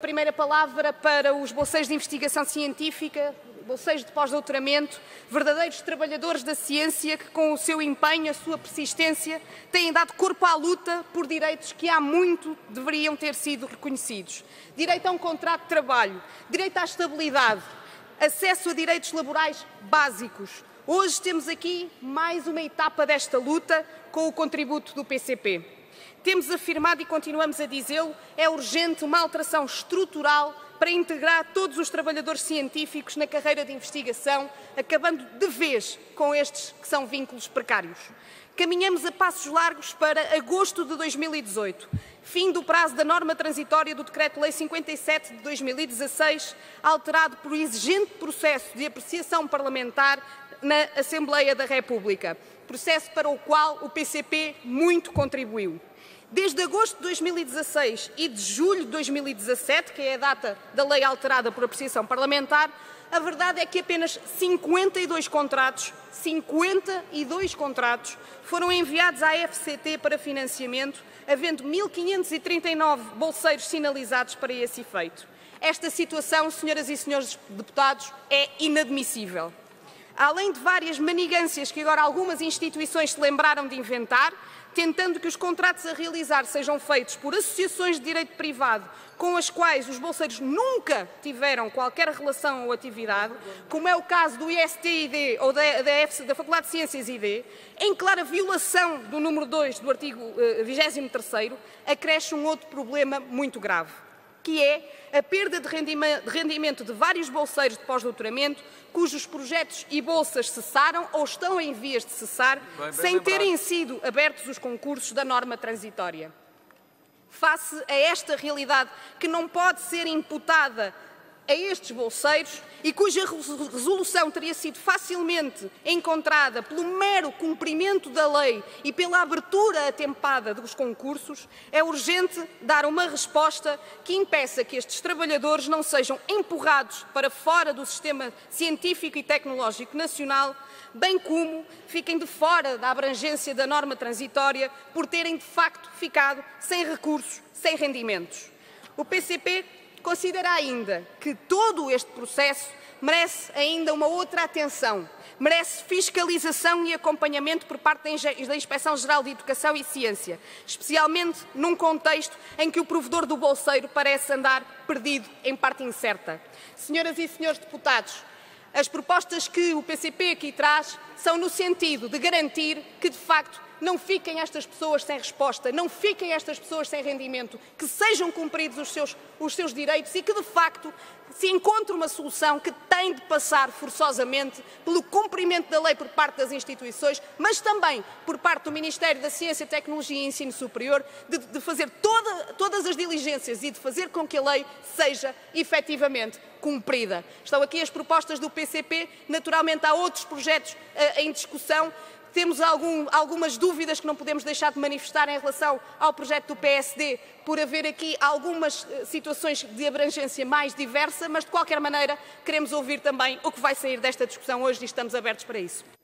Primeira palavra para os bolseiros de investigação científica, bolseiros de pós-doutoramento, verdadeiros trabalhadores da ciência que, com o seu empenho, a sua persistência, têm dado corpo à luta por direitos que há muito deveriam ter sido reconhecidos. Direito a um contrato de trabalho, direito à estabilidade, acesso a direitos laborais básicos. Hoje temos aqui mais uma etapa desta luta com o contributo do PCP. Temos afirmado e continuamos a dizê-lo, é urgente uma alteração estrutural para integrar todos os trabalhadores científicos na carreira de investigação, acabando de vez com estes que são vínculos precários. Caminhamos a passos largos para agosto de 2018, fim do prazo da norma transitória do Decreto-Lei 57 de 2016, alterado por exigente processo de apreciação parlamentar na Assembleia da República, processo para o qual o PCP muito contribuiu. Desde agosto de 2016 e de julho de 2017, que é a data da lei alterada por apreciação parlamentar, a verdade é que apenas 52 contratos, 52 contratos, foram enviados à FCT para financiamento, havendo 1.539 bolseiros sinalizados para esse efeito. Esta situação, senhoras e senhores deputados, é inadmissível. Além de várias manigâncias que agora algumas instituições se lembraram de inventar, tentando que os contratos a realizar sejam feitos por associações de direito privado com as quais os bolseiros nunca tiveram qualquer relação ou atividade, como é o caso do IST-ID ou da, da, da Faculdade de Ciências ID, em clara violação do número 2 do artigo uh, 23º, acresce um outro problema muito grave que é a perda de rendimento de vários bolseiros de pós-doutoramento cujos projetos e bolsas cessaram ou estão em vias de cessar bem, bem sem lembrado. terem sido abertos os concursos da norma transitória. Face a esta realidade que não pode ser imputada a estes bolseiros e cuja resolução teria sido facilmente encontrada pelo mero cumprimento da lei e pela abertura atempada dos concursos, é urgente dar uma resposta que impeça que estes trabalhadores não sejam empurrados para fora do sistema científico e tecnológico nacional, bem como fiquem de fora da abrangência da norma transitória por terem de facto ficado sem recursos, sem rendimentos. O PCP considera ainda que todo este processo merece ainda uma outra atenção, merece fiscalização e acompanhamento por parte da Inspeção-Geral de Educação e Ciência, especialmente num contexto em que o provedor do bolseiro parece andar perdido em parte incerta. Senhoras e senhores deputados, as propostas que o PCP aqui traz são no sentido de garantir que, de facto, não fiquem estas pessoas sem resposta, não fiquem estas pessoas sem rendimento, que sejam cumpridos os seus, os seus direitos e que, de facto, se encontre uma solução que tem de passar forçosamente pelo cumprimento da lei por parte das instituições, mas também por parte do Ministério da Ciência, Tecnologia e Ensino Superior, de, de fazer toda, todas as diligências e de fazer com que a lei seja efetivamente cumprida. Estão aqui as propostas do PCP, naturalmente há outros projetos uh, em discussão, temos algum, algumas dúvidas que não podemos deixar de manifestar em relação ao projeto do PSD, por haver aqui algumas eh, situações de abrangência mais diversa, mas de qualquer maneira queremos ouvir também o que vai sair desta discussão hoje e estamos abertos para isso.